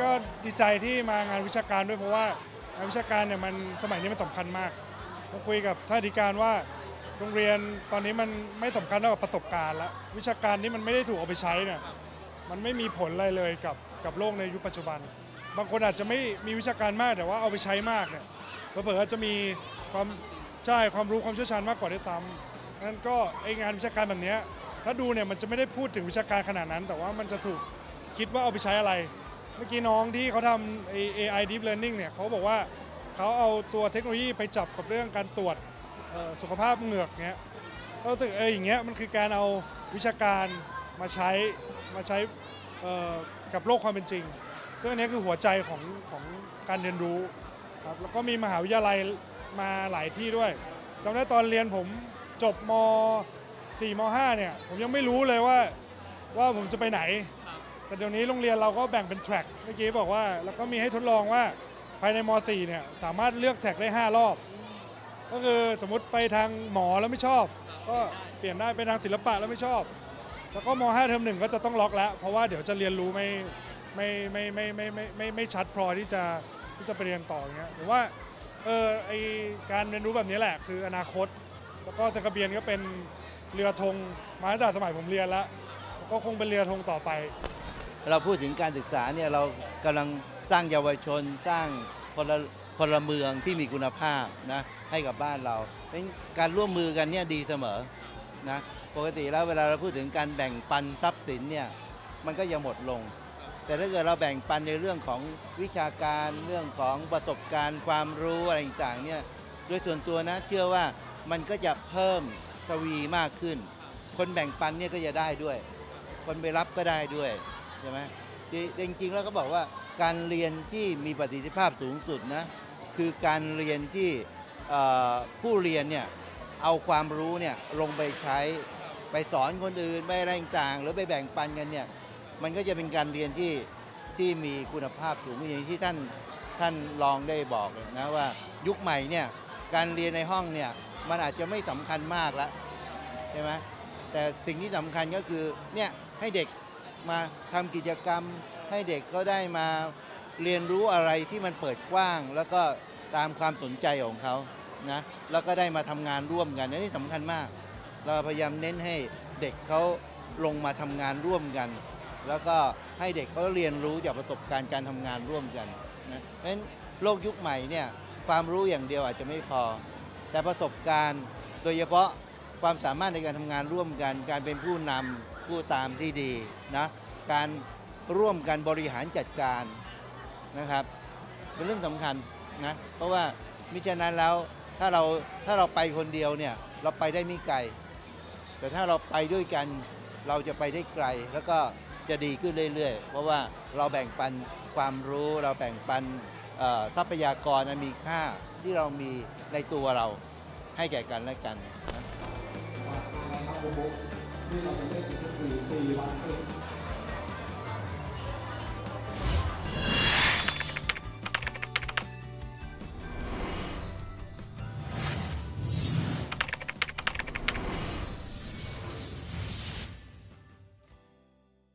ก็ดีใจที่มางานวิชาการด้วยเพราะว่างานวิชาการเนี่ยมันสมัยนี้มันสำคัญมากผมคุยกับท่านอธิการว่าโรงเรียนตอนนี้มันไม่สำคัญเท่ากับประสบการณ์ละวิชาการนี้มันไม่ได้ถูกเอาไปใช้เนี่ยมันไม่มีผลอะไรเลยกับกับโลกในยุคปัจจุบัน บางคนอาจจะไม่มีวิชาการมากแต่ว่าเอาไปใช้มากเนี่ยเผลอจะมีความใช่ความรู้ความเชี่ยวชาญมากกว่าด้วยซ้ำงั้นก็ไองานวิชาการแบบนี้ถ้าดูเนี่ยมันจะไม่ได้พูดถึงวิชาการขนาดนั้น แต่ว่ามันจะถูกคิดว่าเอาไปใช้อะไร มื่อกี้น้องที่เขาทำไอ้ AI Deep Learning เนี่ยเขาบอกว่าเขาเอาตัวเทคโนโลยีไปจับกับเรื่องการตรวจเอ่อสุขภาพเหงือกเงี้ยเราถึกเอออย่างเงี้ยมันคือการเอาวิชาการมาใช้มาใช้เอ่อกับโลกความเป็นจริง ซึ่งอันนี้คือหัวใจของของการเรียนรู้ครับแล้วก็มีมหาวิทยาลัยมาหลายที่ด้วยจำได้ตอนเรียนผมจบม 4ม5เนี่ยผมยังไม่รู้เลยว่าว่าผมจะไปไหน แต่เดี๋ยวนี้โรงเรียนเราก็แบ่งเป็นแทร็กเมื่อกี้บอกว่า แล้วก็มีให้ทดลองว่าภายในม .4 เนี่ยสามารถเลือกแทร็กได้ 5 รอบ ก็คือสมมติไปทางหมอแล้วไม่ชอบ ก็เปลี่ยนได้ไปทางศิลปะแล้วไม่ชอบ แล้วก็ม .5 เทอมหนึ่งก็จะต้องล็อกแล้ว เพราะว่าเดี๋ยวจะเรียนรู้ไม่ไม่ไม่ไม่ไม่ไมไม่ไม่ชัดพอที่จะที่จะไปเรียนต่ออย่างเงี้ยหรือว่าเออไอการเรียนรู้แบบนี้แหละ คืออนาคต แล้วก็สังกเบียนก็เป็นเรือธงมาตั้งแต่สมัยผมเรียนแล้วก็คงเป็นเรือธงต่อไป เราพูดถึงการศึกษาเนี่ยเรากำลังสร้างเยาวชน สร้างพลพลเมืองที่มีคุณภาพนะให้กับบ้านเราเพราะฉะนั้นการร่วมมือกันเนี่ยดีเสมอนะปกติแล้วเวลาเราพูดถึงการแบ่งปันทรัพย์สินเนี่ยมันก็จะหมดลง แต่ถ้าเกิดเราแบ่งปันในเรื่องของวิชาการเรื่องของประสบการณ์ความรู้อะไรต่างๆเนี่ยโดยส่วนตัวนะเชื่อว่ามันก็จะเพิ่มทวีมากขึ้น คนแบ่งปันเนี่ยก็จะได้ด้วย คนไปรับก็ได้ด้วย ใช่ไหมจริงๆแล้วก็บอกว่าการเรียนที่มีประสิทธิภาพสูงสุดนะคือการเรียนที่ผู้เรียนเนี่ยเอาความรู้เนี่ยลงไปใช้ไปสอนคนอื่นไปอะไรต่างๆหรือไปแบ่งปันกันเนี่ยมันก็จะเป็นการเรียนที่ที่มีคุณภาพสูงอย่างที่ท่านท่านลองได้บอกนะว่ายุคใหม่เนี่ยการเรียนในห้องเนี่ยมันอาจจะไม่สำคัญมากแล้วใช่ไหมแต่สิ่งที่สำคัญก็คือเนี่ยให้เด็ก มาทำกิจกรรมให้เด็กก็ได้มาเรียนรู้อะไรที่มันเปิดกว้าง แล้วก็ตามความสนใจของเขานะแล้วก็ได้มาทำงานร่วมกันอันนี้สำคัญมาก เราพยายามเน้นให้เด็กเขาลงมาทำงานร่วมกัน แล้วก็ให้เด็กเขาเรียนรู้จากประสบการณ์การทำงานร่วมกันนะเพราะฉะนั้นโลกยุคใหม่เนี่ยความรู้อย่างเดียวอาจจะไม่พอ แต่ประสบการณ์โดยเฉพาะความสามารถในการทำงานร่วมกัน การเป็นผู้นำ ผู้ตามที่ดีนะการร่วมกันบริหารจัดการนะครับ เป็นเรื่องสำคัญนะเพราะว่ามิฉะนั้นแล้วถ้าเราถ้าเราไปคนเดียวเนี่ยเราไปได้ไม่ไกล แต่ถ้าเราไปด้วยกันเราจะไปได้ไกล แล้วก็จะดีขึ้นเรื่อยๆ เพราะว่าเราแบ่งปันความรู้เราแบ่งปันทรัพยากรมีค่าที่เรามีในตัวเราให้แก่กันและกันนะ นี่เราจะได้